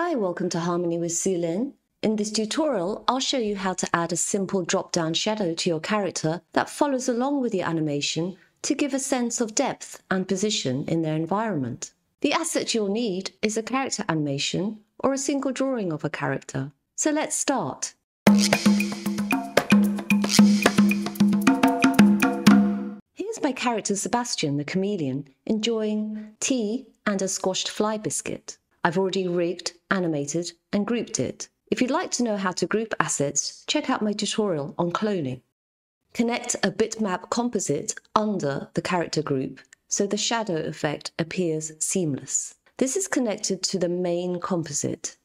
Hi, welcome to Harmony with Su-Lynn. In this tutorial, I'll show you how to add a simple drop-down shadow to your character that follows along with your animation to give a sense of depth and position in their environment. The asset you'll need is a character animation or a single drawing of a character. So let's start. Here's my character Sebastian the chameleon enjoying tea and a squashed fly biscuit. I've already rigged, animated, and grouped it. If you'd like to know how to group assets, check out my tutorial on cloning. Connect a bitmap composite under the character group so the shadow effect appears seamless. This is connected to the main composite.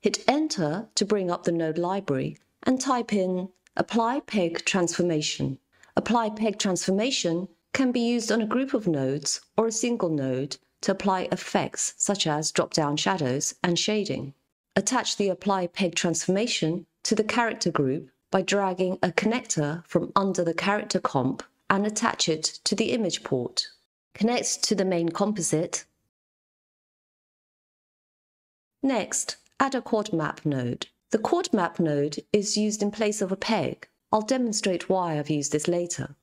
Hit enter to bring up the node library and type in apply peg transformation. Apply peg transformation can be used on a group of nodes or a single node to apply effects such as drop-down shadows and shading. Attach the Apply Peg transformation to the character group by dragging a connector from under the character comp and attach it to the image port. Connect to the main composite. Next, add a quad map node. The quad map node is used in place of a peg. I'll demonstrate why I've used this later.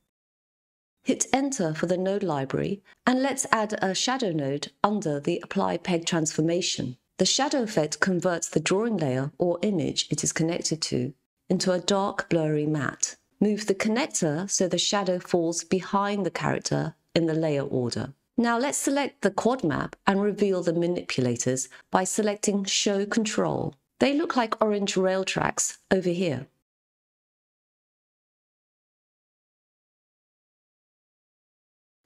Hit enter for the node library and let's add a shadow node under the apply peg transformation. The shadow effect converts the drawing layer or image it is connected to into a dark blurry matte. Move the connector so the shadow falls behind the character in the layer order. Now let's select the quad map and reveal the manipulators by selecting Show Control. They look like orange rail tracks over here.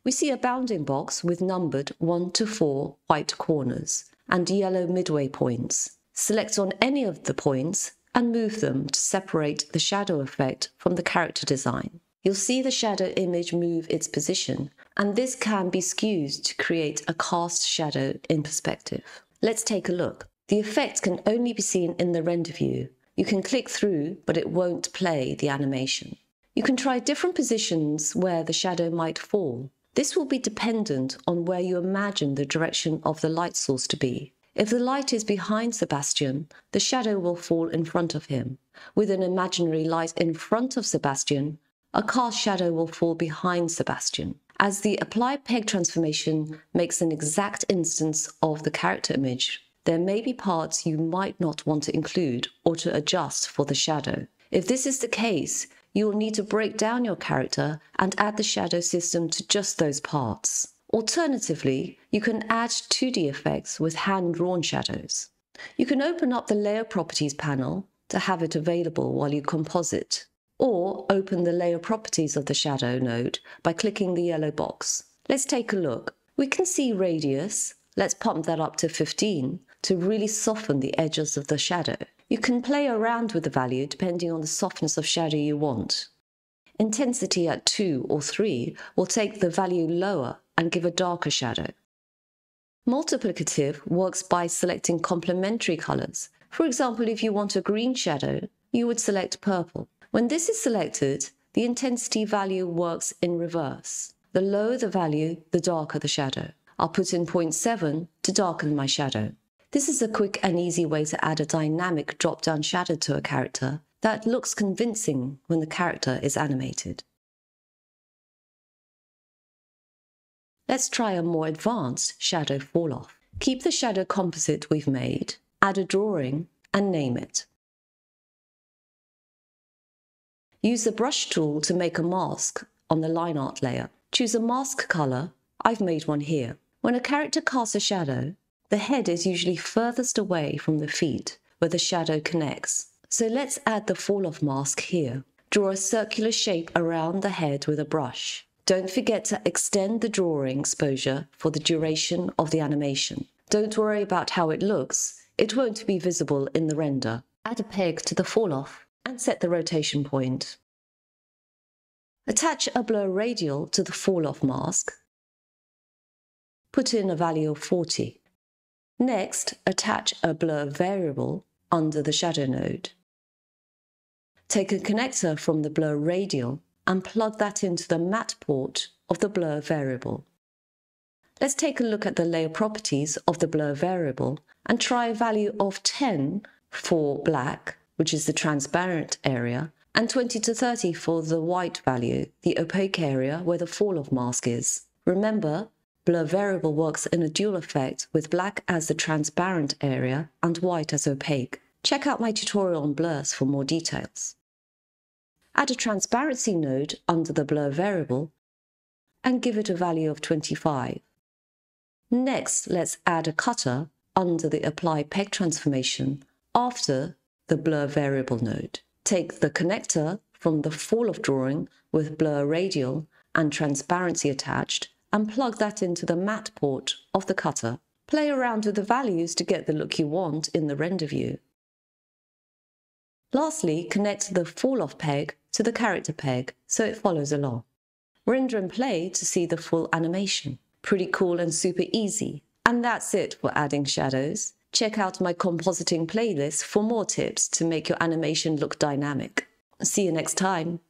We see a bounding box with numbered 1 to 4 white corners and yellow midway points. Select on any of the points and move them to separate the shadow effect from the character design. You'll see the shadow image move its position, and this can be skewed to create a cast shadow in perspective. Let's take a look. The effect can only be seen in the render view. You can click through, but it won't play the animation. You can try different positions where the shadow might fall. This will be dependent on where you imagine the direction of the light source to be. If the light is behind Sebastian, the shadow will fall in front of him. With an imaginary light in front of Sebastian, a cast shadow will fall behind Sebastian. As the apply peg transformation makes an exact instance of the character image, there may be parts you might not want to include or to adjust for the shadow. If this is the case, you will need to break down your character and add the shadow system to just those parts. Alternatively, you can add 2D effects with hand-drawn shadows. You can open up the Layer Properties panel to have it available while you composite, or open the Layer Properties of the shadow node by clicking the yellow box. Let's take a look. We can see radius. Let's pump that up to 15 to really soften the edges of the shadow. You can play around with the value depending on the softness of shadow you want. Intensity at 2 or 3 will take the value lower and give a darker shadow. Multiplicative works by selecting complementary colors. For example, if you want a green shadow, you would select purple. When this is selected, the intensity value works in reverse. The lower the value, the darker the shadow. I'll put in 0.7 to darken my shadow. This is a quick and easy way to add a dynamic drop-down shadow to a character that looks convincing when the character is animated. Let's try a more advanced shadow fall-off. Keep the shadow composite we've made, add a drawing, and name it. Use the brush tool to make a mask on the line art layer. Choose a mask color. I've made one here. When a character casts a shadow, the head is usually furthest away from the feet, where the shadow connects. So let's add the fall-off mask here. Draw a circular shape around the head with a brush. Don't forget to extend the drawing exposure for the duration of the animation. Don't worry about how it looks. It won't be visible in the render. Add a peg to the fall-off and set the rotation point. Attach a blur radial to the fall-off mask. Put in a value of 40. Next, attach a blur variable under the shadow node. Take a connector from the blur radial and plug that into the matte port of the blur variable. Let's take a look at the layer properties of the blur variable and try a value of 10 for black, which is the transparent area, and 20 to 30 for the white value, the opaque area where the fall of mask is. Remember, blur variable works in a dual effect with black as the transparent area and white as opaque. Check out my tutorial on blurs for more details. Add a transparency node under the blur variable and give it a value of 25. Next, let's add a cutter under the apply peg transformation after the blur variable node. Take the connector from the fall of drawing with blur radial and transparency attached and plug that into the matte port of the cutter. Play around with the values to get the look you want in the render view. Lastly, connect the fall-off peg to the character peg so it follows along. Render and play to see the full animation. Pretty cool and super easy. And that's it for adding shadows. Check out my compositing playlist for more tips to make your animation look dynamic. See you next time.